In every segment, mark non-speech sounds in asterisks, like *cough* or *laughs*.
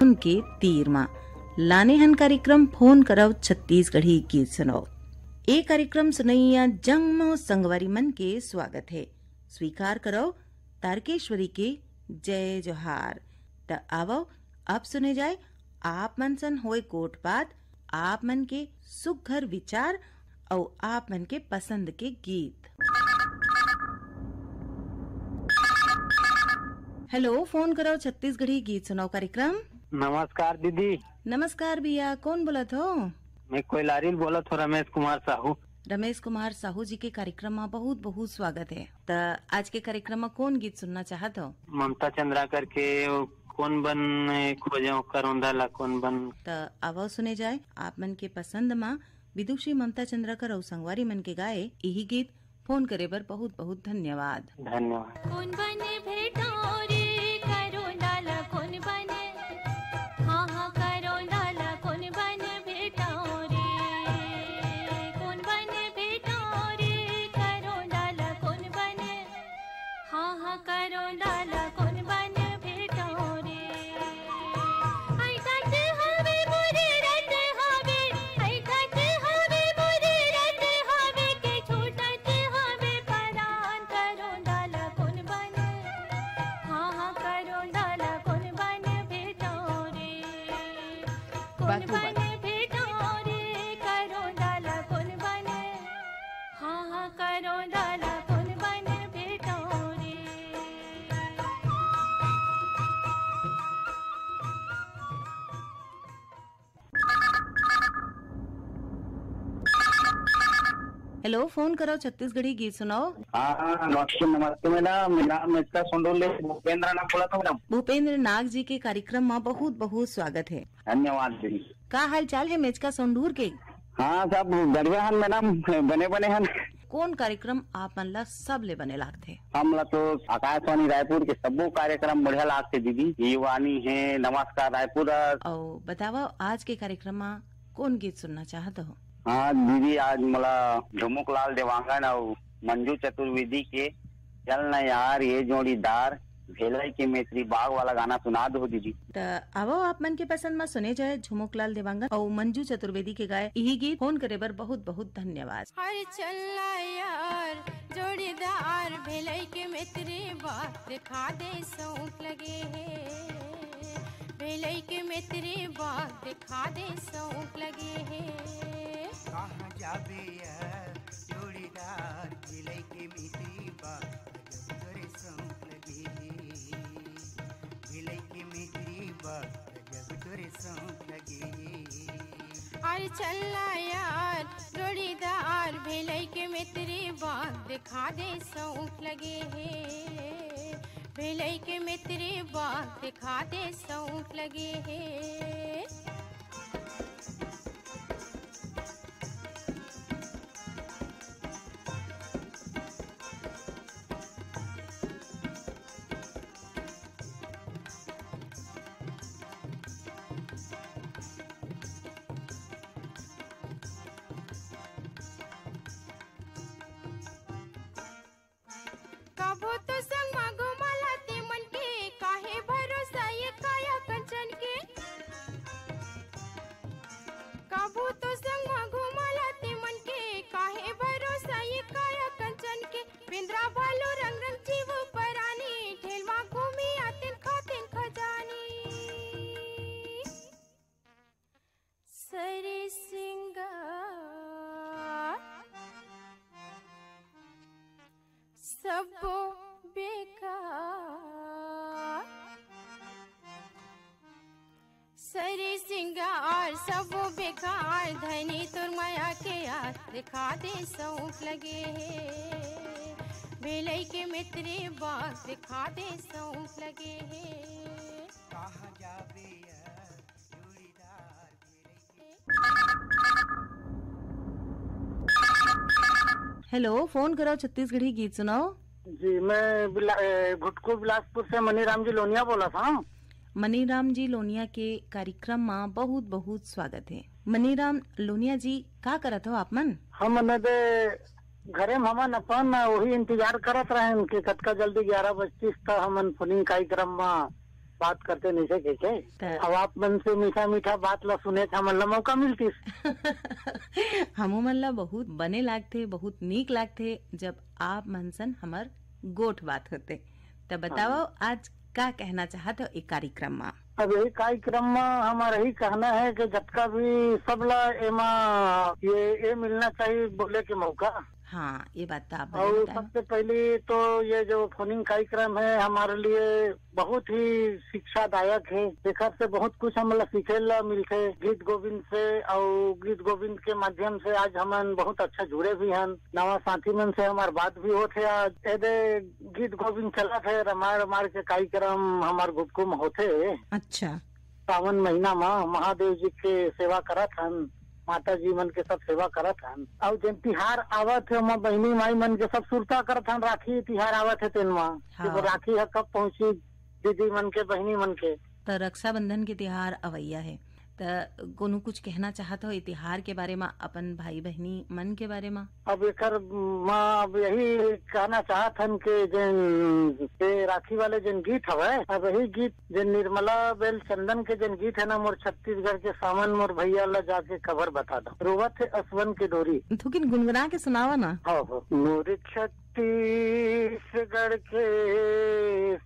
माँ। लाने हन कार्यक्रम फ़ोन करव छत्तीसगढ़ी गीत सुनो ए कार्यक्रम सुनैया जंगमो संगवारी मन के स्वागत है। स्वीकार करो तारकेश्वरी के जय जोहार। त आवो, अब सुने जाए आप मन सन होए कोट बात, आप मन के सुघर विचार और आप मन के पसंद के गीत। हेलो, फ़ोन करो छत्तीसगढ़ी गीत सुनाओ कार्यक्रम। नमस्कार दीदी। नमस्कार भैया कौन बोलत हो? मैं कोयलारी बोला था रमेश कुमार साहू। रमेश कुमार साहू जी के कार्यक्रम में बहुत बहुत स्वागत है। त आज के कार्यक्रम में कौन गीत सुनना चाहत हो? ममता चंद्राकर के वो कौन बन खोजे करोंदा ला कौन बन। त आवाज़ सुने जाए आप मन के पसंद माँ विदुषी ममता चंद्राकर और संगवारी मन के गाए यही गीत फ़ोन करे बर बहुत बहुत धन्यवाद। धन्यवाद। कोण बने भेटो हेलो फ़ोन करो छत्तीसगढ़ी गीत सुनाओ। हाँ नमस्ते नमस्ते मैडम। मेरा सोंडोले भूपेंद्र नाम बोला था मैडम। भूपेंद्र नाग जी के कार्यक्रम में बहुत बहुत स्वागत है। धन्यवाद दीदी का हाल चाल है मेचका सोंडूर के? हाँ सब बढ़िया हन मैडम। बने बने हन कौन कार्यक्रम आप मन ला सब ले बने लागथे हमला तो आकाशवाणी रायपुर के सबो कार्यक्रम बढ़िया लागते दीदी। ये वाणी है नमस्कार रायपुर। और बतावा आज के कार्यक्रम में कौन गीत सुनना चाहत हो? हाँ दीदी आज मला झुमुक लाल देवांगन और मंजू चतुर्वेदी के चल न यार ये जोड़ीदार भेलई के मेत्री बाग वाला गाना सुना दो दीदी। त आवो आप मन के पसंद में सुने जाए झुमुकलाल देवांगन और मंजू चतुर्वेदी के गाए। यही गीत फ़ोन करे बर बहुत बहुत धन्यवाद। हर चल्ला यार जोड़ीदार भेलई के मित्री बात दिखा दे सौंप लगे है। भेलई के मित्री बात दिखा दे सौंप लगे है। कहाँ जाबे जोड़ीदार ज़िले के मित्री बा जब तोरे सौंप लगे ज़िले के मित्री बा जब तोरे सौंप लगे हर चल्ला यार, जोड़ीदार भेलई के मित्री बात दिखा दे सौंप लगे है। भेलई के मित्री बात दिखा दे सौंप लगे है। तो सौंप लगे है। भेलई के मित्री बात दिखा दे सौंप लगे है। कहाँ हेलो फ़ोन करो छत्तीसगढ़ी गीत सुनाओ। जी मैं बिला, भुटको बिलासपुर से मनीराम जी लोनिया बोला था। मनीराम जी लोनिया के कार्यक्रम में बहुत बहुत स्वागत है। मनीराम लोनिया जी का करत हो आप मन हम दे घरे में हमन अपन वही इंतज़ार करत रहे कि कतका जल्दी ग्यारह बजतीस था हमन फोनिंग कार्यक्रम में बात करते नहीं से कैसे अब आप मन से मीठा मीठा बात ला सुने था मन ला मौका मिलती। *laughs* हमू मन ला बहुत बने लागथे बहुत नीक लागथे जब आप मनसन हमर गोठ बात होते। तब बताओ आज का कहना चाहत हो एक कार्यक्रम में? अब यही कार्यक्रम में हमारा ही कहना है कि जब का भी सब ला एमा ये ये मिलना चाहिए बोले के मौका। हाँ ये बात तो आप और सबसे पहले तो ये जो फोनिंग कार्यक्रम है हमारे लिए बहुत ही शिक्षादायक है। देखर से बहुत कुछ हम सीखे ला मिलते गीत गोविंद से और गीत गोविंद के माध्यम से आज हम बहुत अच्छा जुड़े भी हैं नवा साथी मन से हमार बात भी होते आज। एदे गीत गोविंद चला थे रमाय रमाय के कार्यक्रम हमार गुपकुम होते अच्छा। सावन महीना में महादेव जी के सेवा करत हन। माता जी मन के सब सेवा करत हन। और जन तिहार आवत है बहनी माई मन के सब सुरता करत हन राखी तिहार आवत है तेन माँ। हाँ। राखी है कब पहुँची दीदी मन के बहनी मन के। तो रक्षाबंधन के तिहार अवैया है। तो कोनो कुछ कहना चाहत हो ई त्योहार के बारे में अपन भाई बहनी मन के बारे में? अब एक माँ अब यही कहना चाहत हन के जन के राखी वाले जन गीत हवे अब यही गीत जन निर्मला बेल चंदन के जन गीत है ना मोर छत्तीसगढ़ के सावन मोर भैया ला जाके खबर बता दो। रोवत है असवन की डोरी। थोकिन गुनगुना के सुनावा ना? हो हो। मोर छत्तीसगढ़ के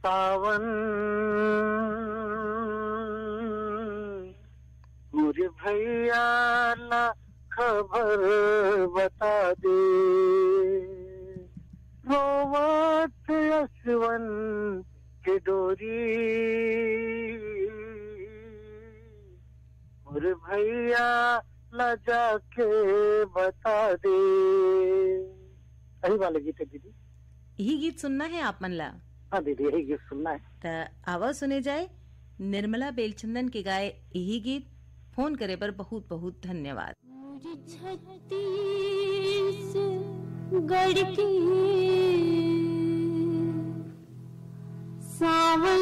सावन मोर भैया ला खबर बता दे। रोवत असवन के डोरी। मोर भैया ला जाके बता दे। सही वाले गीत है दीदी। यही गीत सुनना है आप मन ला हाँ दीदी यही गीत सुनना है। तो आवाज़ सुने जाए निर्मला बेलचंदन के गाए यही गीत। फ़ोन करे पर बहुत बहुत धन्यवाद। सावन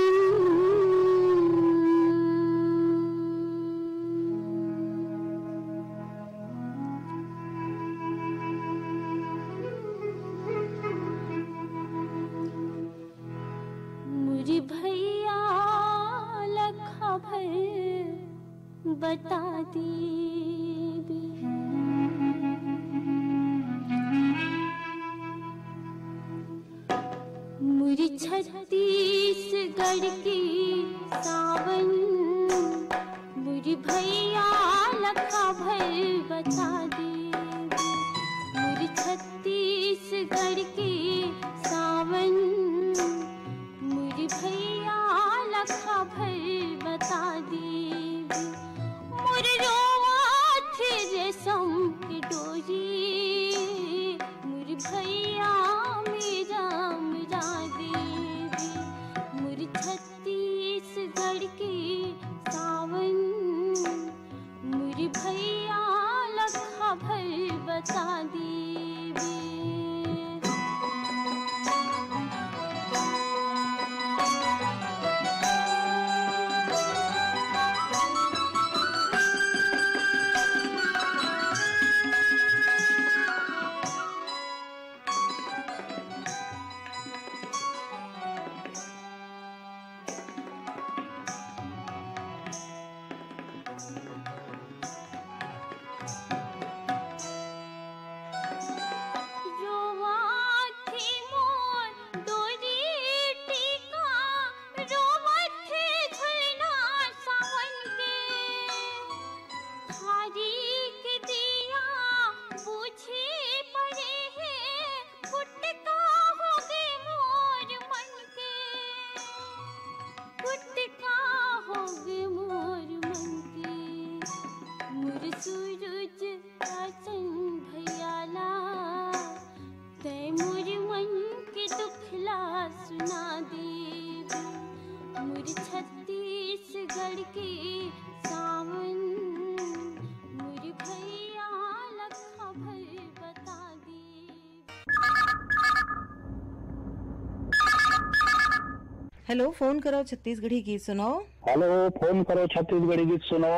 हेलो फ़ोन करो छत्तीसगढ़ी गीत सुनाओ हेलो फ़ोन करो छत्तीसगढ़ी गीत सुनो।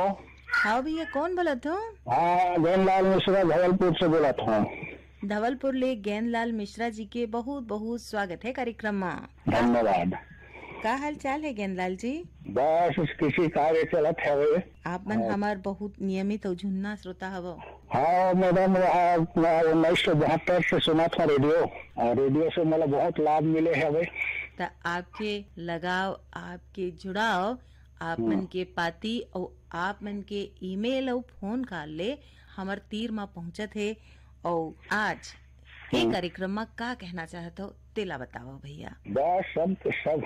हाँ भैया कौन बोला था? हाँ जयनलाल मिश्रा धवलपुर से बोला था। धवलपुर ले गेंदलाल मिश्रा जी के बहुत बहुत स्वागत है कार्यक्रम में। धन्यवाद। का हाल चाल है गेंदलाल जी? बस किसी कार्य चलत है आप मन हमार बहुत नियमित और झुन्ना श्रोता हव। हाँ मैडम उन्नीस सौ बहत्तर से सुना था रेडियो। और रेडियो से मतलब बहुत लाभ मिले है त आपके लगाव आपके जुड़ाव आप मन के पाती और आप मन के ईमेल और फ़ोन कॉल ले हमर तीर में पहुंचत है। और आज ये कार्यक्रम में का कहना चाहत हो तेला बताओ भैया। बस सब सब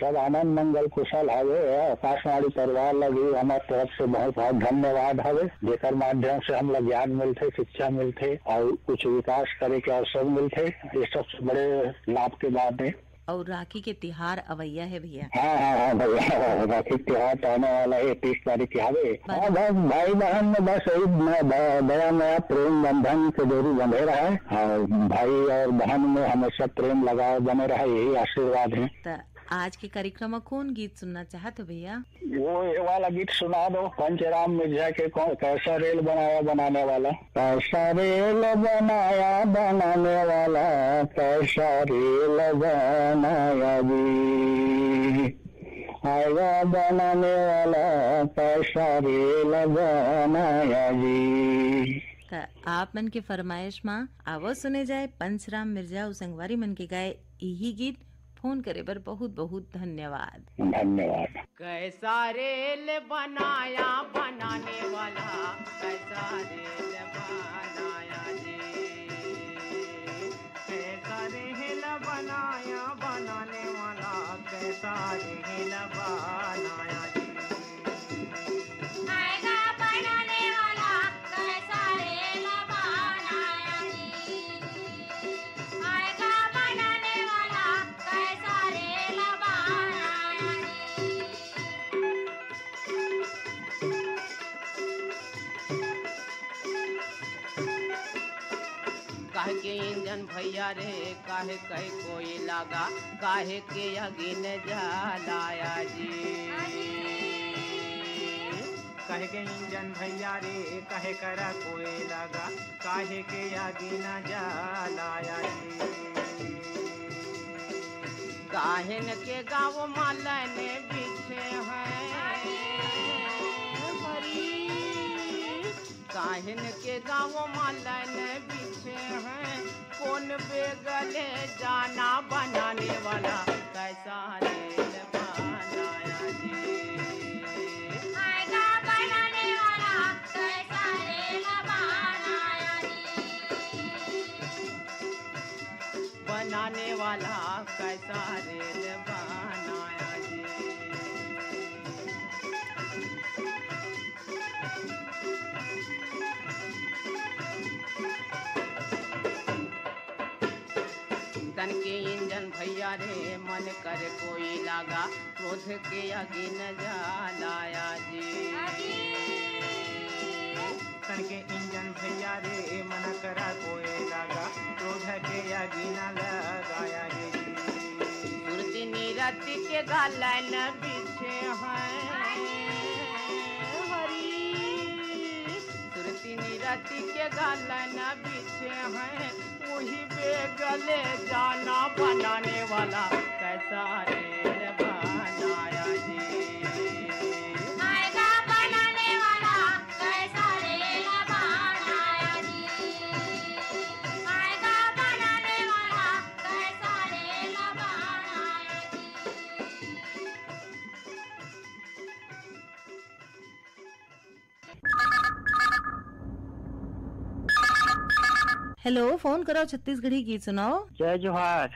सब आनंद मंगल कुशल हवे आकाशवाणी परिवार लगी हमारे तरफ़ से बहुत बहुत धन्यवाद हवे। जेकर माध्यम से हम लोग ज्ञान मिलते शिक्षा मिलते और कुछ विकास करे के अवसर मिलते ये सबसे बड़े लाभ के बात है। और राखी के तिहार अवैया है भैया। हाँ हाँ हाँ भैया राखी त्योहार तो आने वाला है तीस तारीख के हवे हाँ बस भाई बहन में बस यही नया नया प्रेम बंधन से जोड़ी बंधे रहा। है भाई और बहन में हमेशा प्रेम लगाव बने रहा यही आशीर्वाद है। आज के कार्यक्रम में कौन गीत सुनना चाहत हो भैया? वो ये वाला गीत सुना दो पंचराम मिर्ज़ा के कौन कैसा रेल बनाया बनाने वाला। कैसा रेल बनाया बनाने वाला कैसा रेल बनाया जी। आएगा बनाने वाला कैसा रेल बनाया जी। आप मन के फरमाइश माँ आवो सुने जाए पंचराम मिर्ज़ा और संगवारी मन के गाए यही गीत। फ़ोन करे पर बहुत बहुत धन्यवाद। धन्यवाद। कैसा रेल बनाया बनाने वाला। कैसा रेल बनाया जी। कैसा रेल बनाया बनाने वाला। कैसा रेल बनाया जी। इंजन भैया रे? काहे कहे कोई लगा? काहे के अगिन जलाया जी? कहे के इंजन भैया रे? कहे करा कोई लगा? काहे के अगिन जलाया जी? काहेन के गाँव मालन बिछे हैं? हरी के गाँव मालन बिछे हैं? कौन बेगल जाना बनाने वाला? कैसा रेल बनाया जी बनाने वाला, कैसा रे बनाने वाला कैसा रेल रे मन कर कोई लागा, क्रोध के अगिन जलाया जी करके इंजन भैया रे, मन करा कोई लागा, क्रोध के अगिन लगाया जी सुरती नीरति के गालन पीछे हैं। नीरति के गलन पीछे हैं वही बेगले जाना बनाने वाला कैसा रेल बनाया जी हेलो फ़ोन करो छत्तीसगढ़ी गीत सुनाओ। जय जोहार।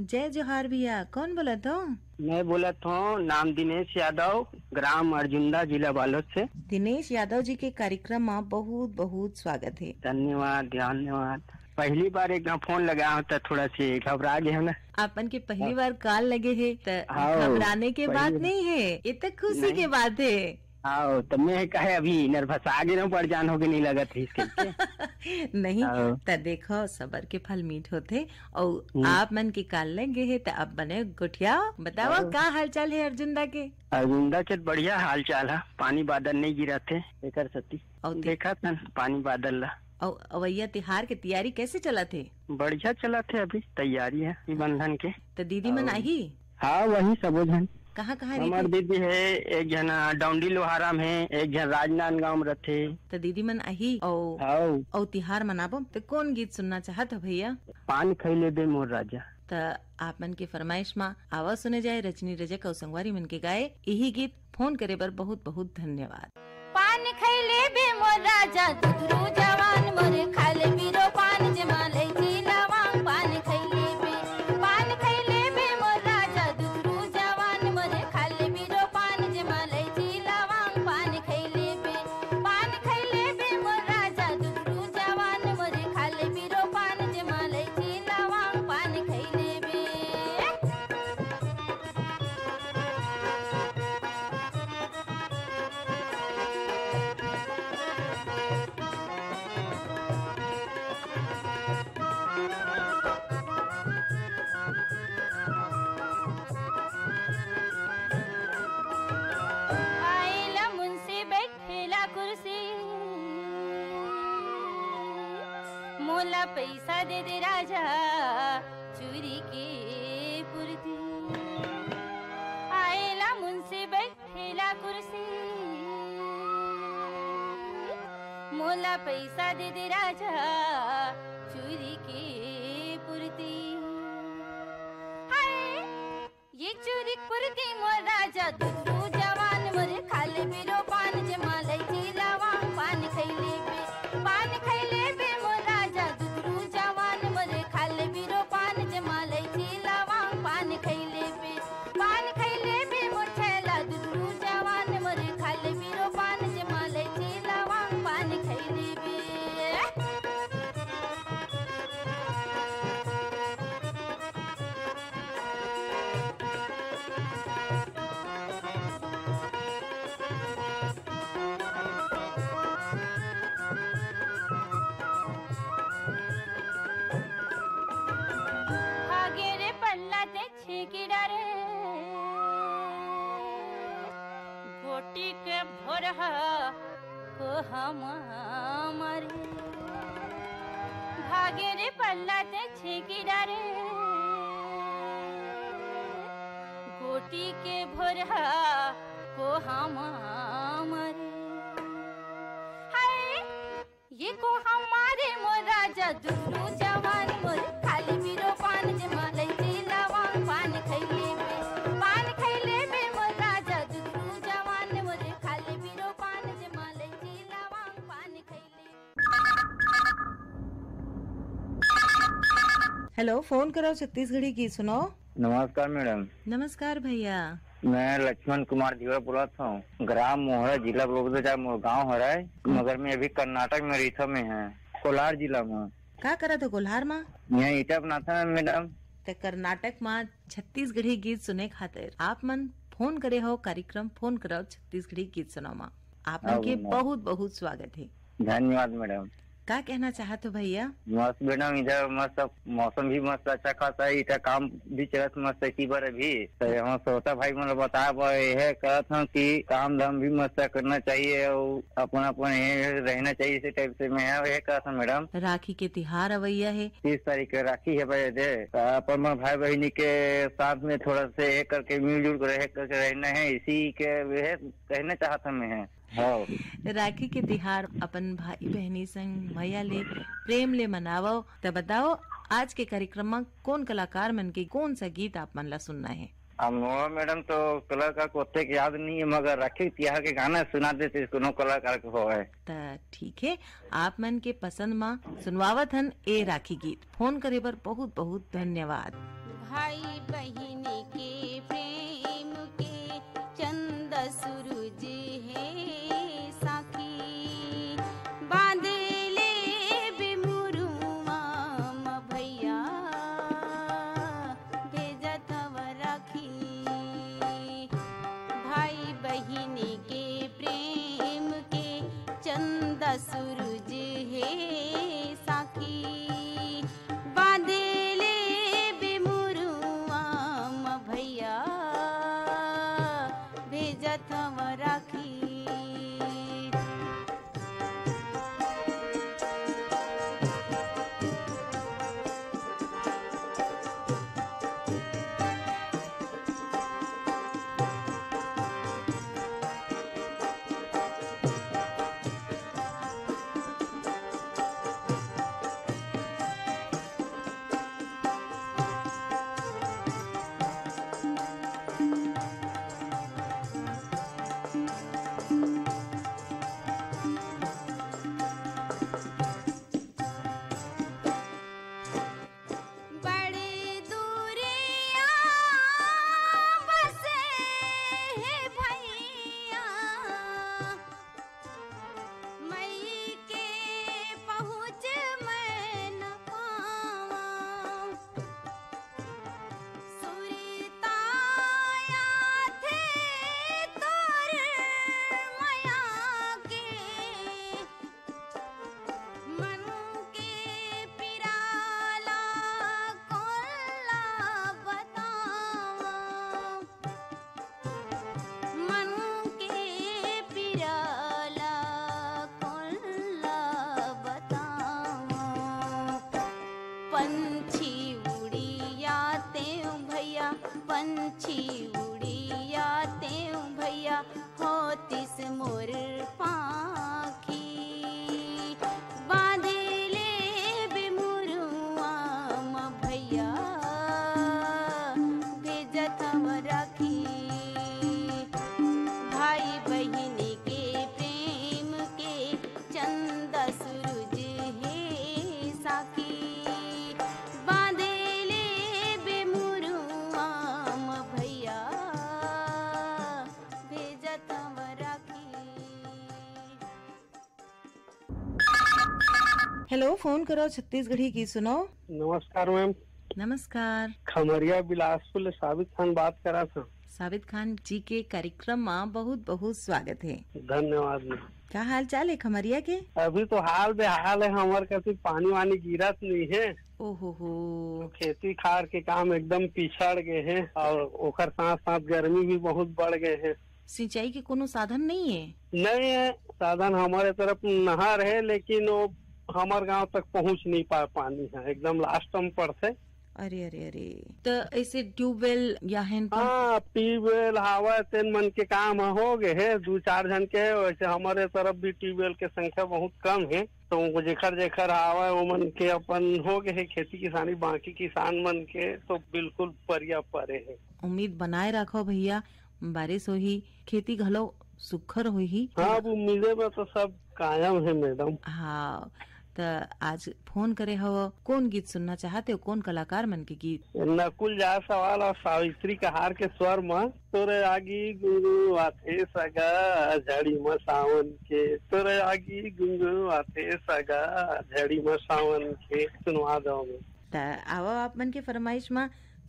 जय जोहार भैया कौन बोला तो मैं बोला था नाम दिनेश यादव ग्राम अर्जुंदा जिला बालोद से। दिनेश यादव जी के कार्यक्रम में बहुत बहुत स्वागत है। धन्यवाद धन्यवाद। पहली बार एक फ़ोन लगा हूँ तो थोड़ा सी घबरा गए ना। आपन के पहली बार कॉल लगे है हाँ, घबराने के पहली- नहीं है ये तो खुशी के बात है। आओ तो मैं कहे अभी नर्वस आगे ना पड़ जान होगी नहीं लगत है इसके *laughs* नहीं। त देखो सबर के फल मीठ होते और हम्म। आप मन के काल लगे है तो अब बने गुठिया। बताओ हाँ। का हाल चाल है अर्जुनदा के? अर्जुंदा के बढ़िया हाल चाल है पानी बादल नहीं गिरा थे एक सती। और देखा था पानी बादल ला। और अवैया तिहार के तैयारी कैसे चला थे? बढ़िया चला थे अभी तैयारी है बंधन के। तो दीदी मन आई? हाँ वही सबो जन कहाँ कहाँ हमार दीदी है एक जन डौंडी लोहारा में है एक जन राजनांद गाँव में रहते तो दीदी मन आही और हाँ और तिहार मनाबो? तो कौन गीत सुनना चाहत हो भैया? पान खैले दे मोर राजा। त आप मन के फरमाइश में आवाज़ सुने जाए रजनी रजक और संगवारी मन के गाए यही गीत फ़ोन करे बर बहुत बहुत धन्यवाद। पान खैले बे मोर राजा दुधरू जवान मोर खाले बीरो पान जमाले मोला पैसा दे दे राजा, चूरी के पुरती हाय ये चोरी पुरती मोर राजा दुधरू गोटी के भोरह को हम मरे भागे रे पल्लाते छिगिड़ारे गोटी के भोरह को हम मरे हाय, ये को हमारे मोर राजा हेलो फ़ोन करो छत्तीसगढ़ी की सुनो। नमस्कार मैडम। नमस्कार भैया। मैं लक्ष्मण कुमार बोलता हूँ। ग्राम मोहरा जिला बलौदाबाजार मोर गाँव है मगर मैं अभी कर्नाटक में रीठा में है। कोलार जिला में का करा था कोल्हार में? यहाँ ईटा बनाता है मैडम। ते कर्नाटक में छत्तीसगढ़ी गीत सुने खातिर आप मन फ़ोन करे हो कार्यक्रम फ़ोन करो छत्तीसगढ़ी गीत सुनो मा। आप मन के हाँ, हाँ। बहुत बहुत स्वागत है। धन्यवाद मैडम। का कहना चाहते हो भैया? मस्त मैडम इधर मस्त मौसम भी मस्त अच्छा खासा है इधर काम भी चलत मस्त है की बार अभी? तो यहाँ श्रोता भाई मतलब बताया बा यह कहत हूँ कि काम धाम भी मस्त करना चाहिए और अपन अपन रहना चाहिए इसी टाइप से। मैं यह कहता हूँ मैडम। राखी के तिहार अवैया है। तीस तारीख के राखी है भाई दे तो अपन भाई बहनी के साथ में थोड़ा से एक करके मिलजुल कर करके रहना है इसी के कहना चाहता मैं राखी के तिहार अपन भाई बहनी संग भैया ले प्रेम ले मनावो। तो बताओ आज के कार्यक्रम में कौन कलाकार मन के कौन सा गीत आप मन ला सुनना है? मैडम तो कलाकार को के याद नहीं है मगर राखी तिहार के गाना सुना देते कोनो कलाकार को हो है ठीक है आप मन के पसंद माँ सुनवावत हन ए राखी गीत। फ़ोन करे पर बहुत बहुत धन्यवाद। भाई बहन हेलो फ़ोन करो छत्तीसगढ़ी की सुनो। नमस्कार मैम नमस्कार। खमरिया बिलासपुर साबित खान बात करा था। साबित खान जी के कार्यक्रम में बहुत बहुत स्वागत है। धन्यवाद मैम क्या हाल चाल है खमरिया के? अभी तो हाल बेहाल है हमारे कति पानी वानी गिरत नहीं है। ओहो हो। खेती खार के काम एकदम पिछड़ गए हैं और ओकर साथ साथ गर्मी भी बहुत बढ़ गए हैं। सिंचाई के कोनो साधन नहीं है? नहीं है। साधन हमारे तरफ़ नहर है लेकिन वो हमार गाँव तक पहुँच नहीं पा पानी है। एकदम लास्ट में पड़ते अरे अरे अरे। तो ऐसे ट्यूबवेल या हैंडपंप हाँ ट्यूबवेल हवा तेन मन के काम हो गए है। दो चार जन के वैसे हमारे तरफ़ भी ट्यूबवेल के संख्या बहुत कम है। तो जेखर जेखर आवा वो मन के अपन हो गए है। खेती किसानी बाकी किसान मन के तो बिल्कुल परिया परे है। उम्मीद बनाए रखो भैया बारिश होही खेती घलो सुखर होही। हाँ उम्मीदें में तो सब कायम है मैडम। हाँ तो आज फ़ोन करे हो कौन गीत सुनना चाहते हो कौन कलाकार मन के गीत? नकुल जा सवाल और सावित्री कहार के स्वर में तोरे आगी गुंगू आथे सगा झड़ी में सावन के। तोरे आगी गुंगू आथे सगा झड़ी में सावन के। सुनवा दो में त आओ आप मन के फरमाइश में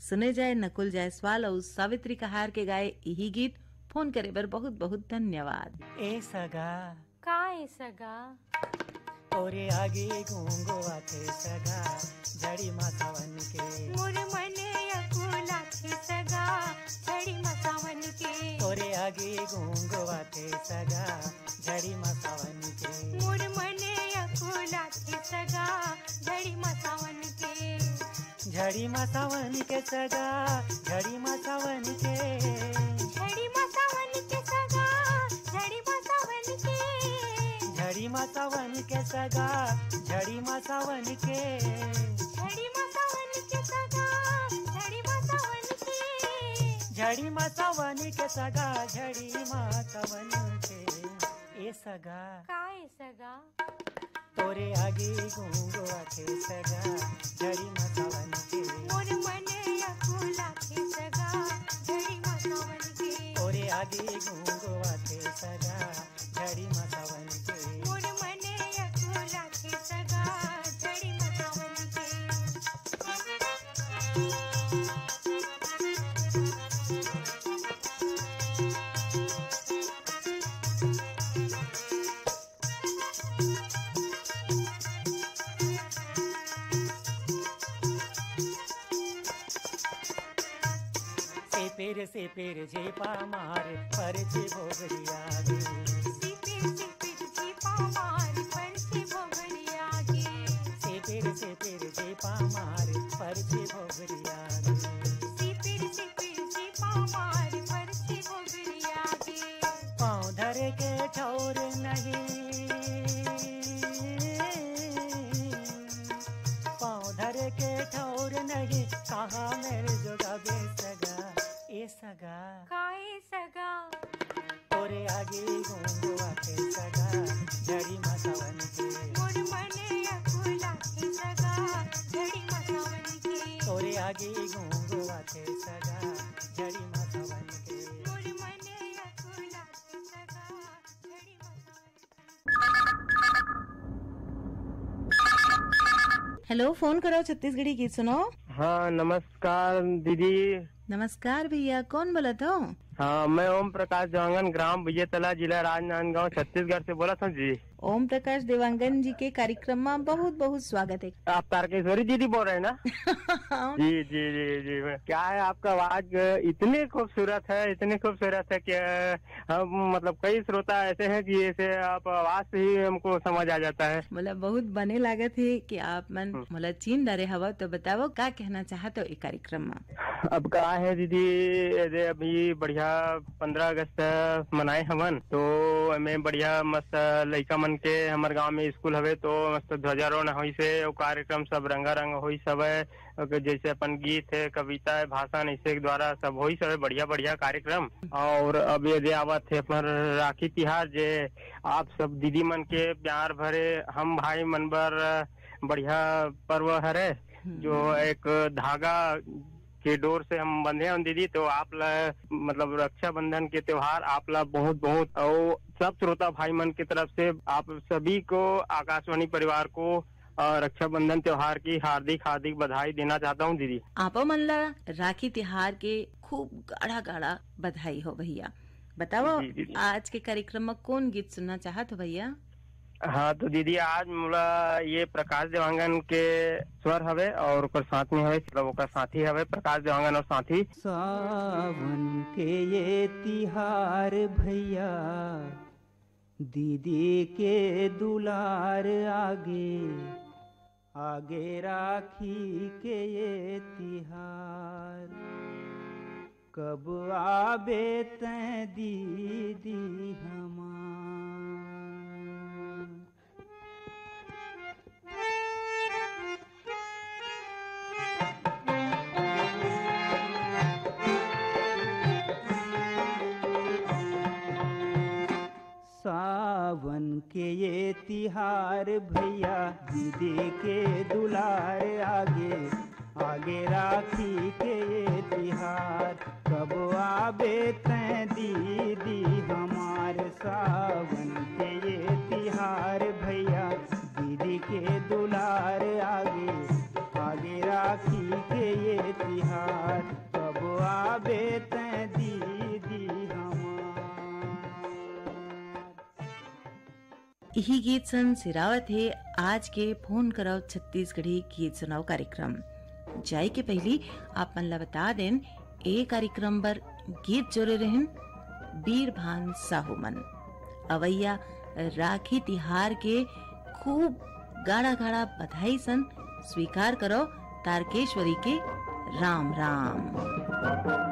सुने जाए नकुल जायसवाल और सावित्री कहार के गाए यही गीत। फ़ोन करे बर बहुत बहुत धन्यवाद। ए सगा। काय सगा? तोरे आगे गूंगो आते सगा जड़ी मातावन के। मोर मने अकुला थे सगा छड़ी मसावन के। तोरे आगे गूंगो आते सगा जड़ी मातावन के। मोर मने अकुला थे सगा छड़ी मसावन के। झड़ी मातावन के सगा झड़ी मातावन के। झड़ी मातावन के सगा झड़ी मातावन के। छड़ी मसावन के सगा छड़ी मसावन के। झड़ी मातावन के सगा झड़ी मातावन के। ए सगा। काय सगा? तोरे आगे गूंगो आखे सगा झड़ी मातावन के। मोर मने अकुला थे सगा छड़ी मसावन के। तोरे आगे गूंगो आखे सगा झड़ी मातावन के। मोर मने पेर से पेर जे पा मार पर जे भोगरिया गे सगा जड़ी के हेलो फ़ोन करो छत्तीसगढ़ी गीत सुनो। हाँ नमस्कार दीदी। नमस्कार भैया कौन बोला था? हाँ मैं ओम प्रकाश जवांगन ग्राम विजयतला जिला राजनांदगांव छत्तीसगढ़ से बोला था जी। ओम प्रकाश देवांगन जी के कार्यक्रम में बहुत बहुत स्वागत है। आप तारकेश्वरी दीदी बोल रहे हैं ना? *laughs* जी जी जी जी। क्या है आपका आवाज़ इतनी खूबसूरत है इतनी खूबसूरत है कि हम मतलब कई श्रोता ऐसे हैं कि ऐसे आप आवाज़ से ही हमको समझ आ जाता है। मतलब बहुत बने लागत है कि आप मन बोला चीन डरे हवा तो बताओ क्या कहना चाहते हो इस कार्यक्रम में? अब का है दीदी? अभी बढ़िया पंद्रह अगस्त मनाए हवन तो हमें बढ़िया मस्त लइका मन के हमारे गाँव में स्कूल हवे तो मस्त ध्वजारोहण होई से वो कार्यक्रम सब रंगारंग होई सब। है जैसे अपन गीत है कविता है भाषण ऐसे द्वारा सब होई सब है बढ़िया बढ़िया कार्यक्रम। और अब यदि आवत है अपन राखी तिहार जे आप सब दीदी मन के प्यार भरे हम भाई मन बर बढ़िया पर्व हरे जो एक धागा के डोर से हम बंधे हैं। दीदी तो आप ला मतलब रक्षाबंधन के त्योहार आप ला बहुत बहुत और सब श्रोता भाई मन की तरफ़ से आप सभी को आकाशवाणी परिवार को रक्षाबंधन त्योहार की हार्दिक हार्दिक बधाई देना चाहता हूँ दीदी। आपो मन ला राखी त्योहार के खूब गाढ़ा गाढ़ा बधाई हो भैया। बताओ। आज के कार्यक्रम में कौन गीत सुनना चाहत हो भैया? हाँ तो दीदी आज मोला ये प्रकाश देवांगन के स्वर हवे और ओकर साथ में हवे मतलब ओकर साथी हवे, प्रकाश देवांगन और साथी। सावन के ये तिहार भैया, दीदी के दुलार आगे आगे राखी के ये तिहार। कब आबे तैं दीदी हमार? सावन के ये तिहार भैया, दीदी के दुलार आगे आगे राखी के ये तिहार। कब आबे तें दीदी हमार सावन के ये तिहार भैया? यही गीत सन सिरावत है। आज के फ़ोन कराओ छत्तीसगढ़ी गीत सुनाओ कार्यक्रम। जाय के पहली आप मन बता देन ए कार्यक्रम पर गीत जोड़े रहन बीर भान साहू मन। अवैया राखी तिहार के खूब गाढ़ा गाढ़ा बधाई सन, स्वीकार करो तारकेश्वरी के राम राम